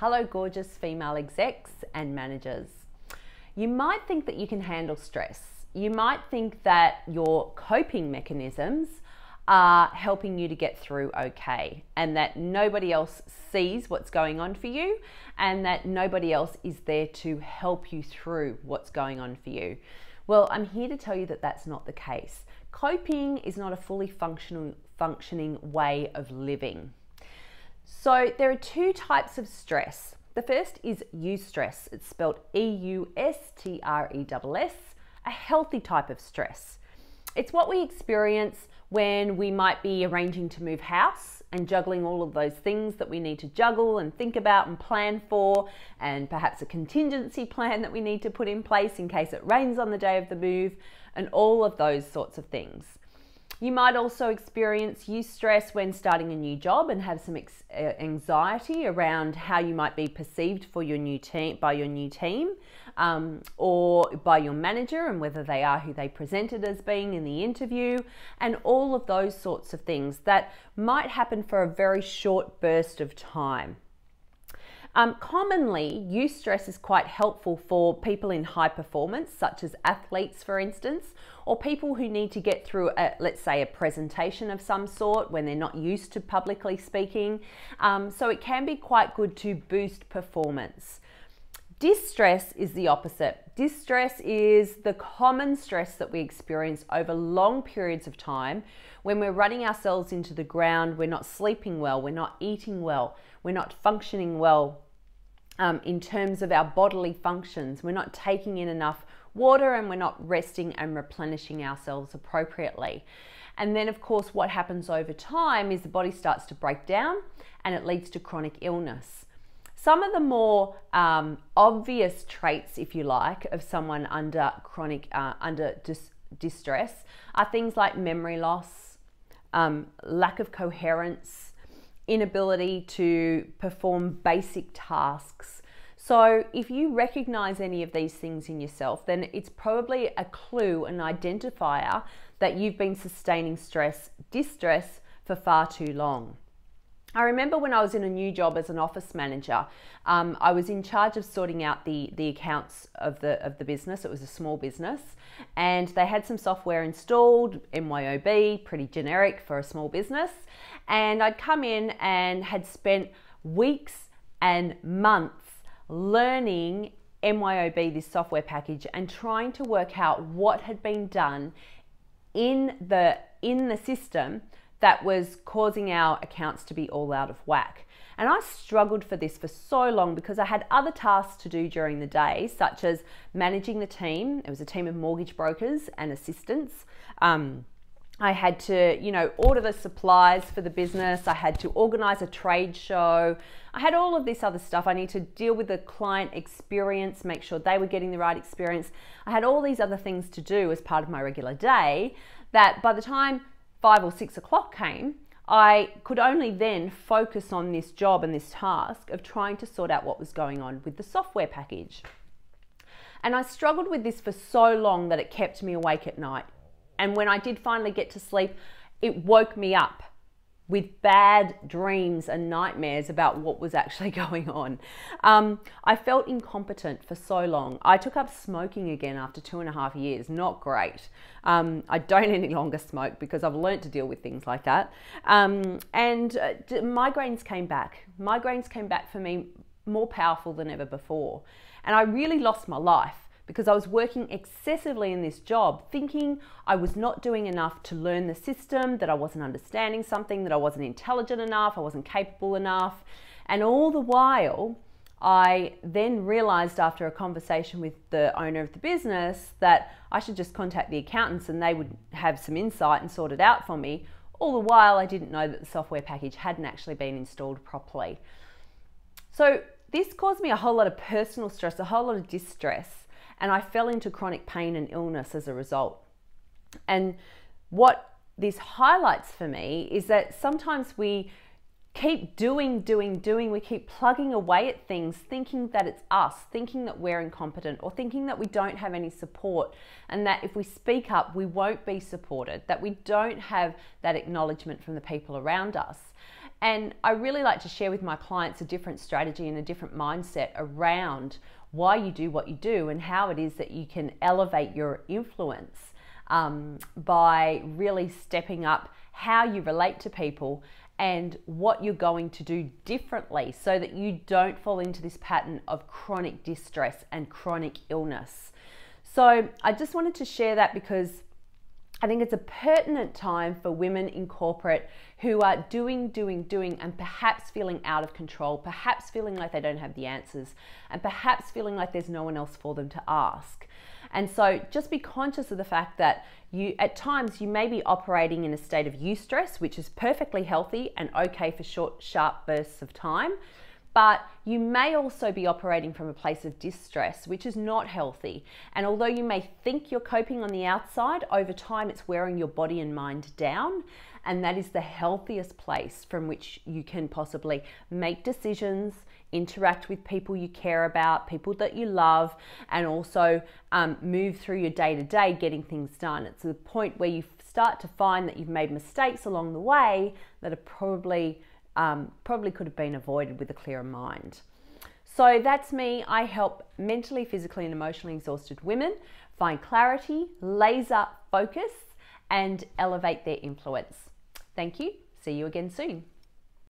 Hello, gorgeous female execs and managers. You might think that you can handle stress. You might think that your coping mechanisms are helping you to get through okay and that nobody else sees what's going on for you and that nobody else is there to help you through what's going on for you. Well, I'm here to tell you that that's not the case. Coping is not a fully functional, functioning way of living. So, there are two types of stress. The first is eustress. It's spelled E U S T R E S S, a healthy type of stress. It's what we experience when we might be arranging to move house and juggling all of those things that we need to juggle and think about and plan for, and perhaps a contingency plan that we need to put in place in case it rains on the day of the move, and all of those sorts of things. You might also experience eustress when starting a new job and have some uh, anxiety around how you might be perceived for your new team by your new team um, or by your manager and whether they are who they presented as being in the interview and all of those sorts of things that might happen for a very short burst of time. Um, commonly, eustress is quite helpful for people in high performance, such as athletes, for instance, or people who need to get through, a, let's say, a presentation of some sort when they're not used to publicly speaking. Um, so it can be quite good to boost performance. Distress is the opposite. Distress is the common stress that we experience over long periods of time when we're running ourselves into the ground, we're not sleeping well, we're not eating well, we're not functioning well um, in terms of our bodily functions. We're not taking in enough water and we're not resting and replenishing ourselves appropriately. And then, of course, what happens over time is the body starts to break down and it leads to chronic illness. Some of the more um, obvious traits, if you like, of someone under chronic, uh, under dis- distress are things like memory loss, um, lack of coherence, inability to perform basic tasks. So, if you recognize any of these things in yourself, then it's probably a clue, an identifier that you've been sustaining stress, distress for far too long. I remember when I was in a new job as an office manager, um, I was in charge of sorting out the, the accounts of the, of the business. It was a small business, and they had some software installed, MYOB, pretty generic for a small business. And I'd come in and had spent weeks and months learning MYOB, this software package, and trying to work out what had been done in the in the system that was causing our accounts to be all out of whack. And I struggled for this for so long because I had other tasks to do during the day, such as managing the team. It was a team of mortgage brokers and assistants. Um, I had to, you know, order the supplies for the business. I had to organize a trade show. I had all of this other stuff. I need to deal with the client experience, make sure they were getting the right experience. I had all these other things to do as part of my regular day that by the time five or six o'clock came, I could only then focus on this job and this task of trying to sort out what was going on with the software package. And I struggled with this for so long that it kept me awake at night. And when I did finally get to sleep, it woke me up with bad dreams and nightmares about what was actually going on. Um, I felt incompetent for so long. I took up smoking again after two and a half years. Not great. Um, I don't any longer smoke because I've learned to deal with things like that. Um, and uh, migraines came back. Migraines came back for me more powerful than ever before. And I really lost my life because I was working excessively in this job, thinking I was not doing enough to learn the system, that I wasn't understanding something, that I wasn't intelligent enough, I wasn't capable enough. And all the while, I then realized after a conversation with the owner of the business that I should just contact the accountants and they would have some insight and sort it out for me. All the while, I didn't know that the software package hadn't actually been installed properly. So, this caused me a whole lot of personal stress, a whole lot of distress and I fell into chronic pain and illness as a result. And what this highlights for me is that sometimes we keep doing, doing, doing, we keep plugging away at things, thinking that it's us, thinking that we're incompetent, or thinking that we don't have any support, and that if we speak up, we won't be supported, that we don't have that acknowledgement from the people around us. And I really like to share with my clients a different strategy and a different mindset around why you do what you do and how it is that you can elevate your influence um, by really stepping up how you relate to people and what you're going to do differently so that you don't fall into this pattern of chronic distress and chronic illness. So, I just wanted to share that because I think it's a pertinent time for women in corporate who are doing, doing, doing, and perhaps feeling out of control, perhaps feeling like they don't have the answers, and perhaps feeling like there's no one else for them to ask. And so just be conscious of the fact that you at times you may be operating in a state of eustress, which is perfectly healthy and okay for short, sharp bursts of time but you may also be operating from a place of distress, which is not healthy. And although you may think you're coping on the outside, over time it's wearing your body and mind down. And that is the healthiest place from which you can possibly make decisions, interact with people you care about, people that you love, and also um, move through your day to day getting things done. It's the point where you start to find that you've made mistakes along the way that are probably um, probably could have been avoided with a clearer mind. So that's me. I help mentally, physically, and emotionally exhausted women find clarity, laser focus, and elevate their influence. Thank you. See you again soon.